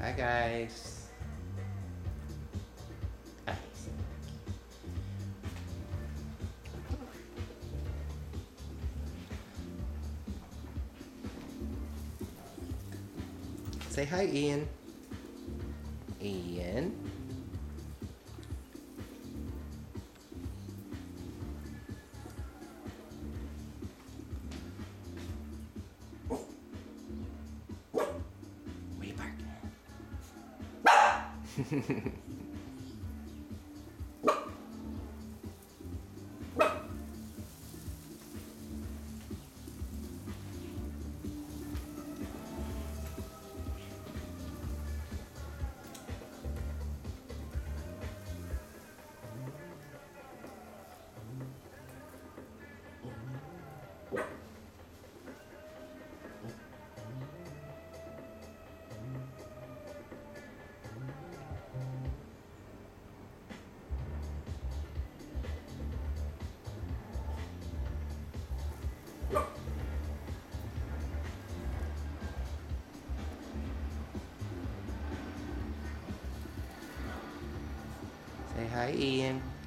Hi guys. Ay, Say hi, Ian. Ian. フフフ。Hi, Ian.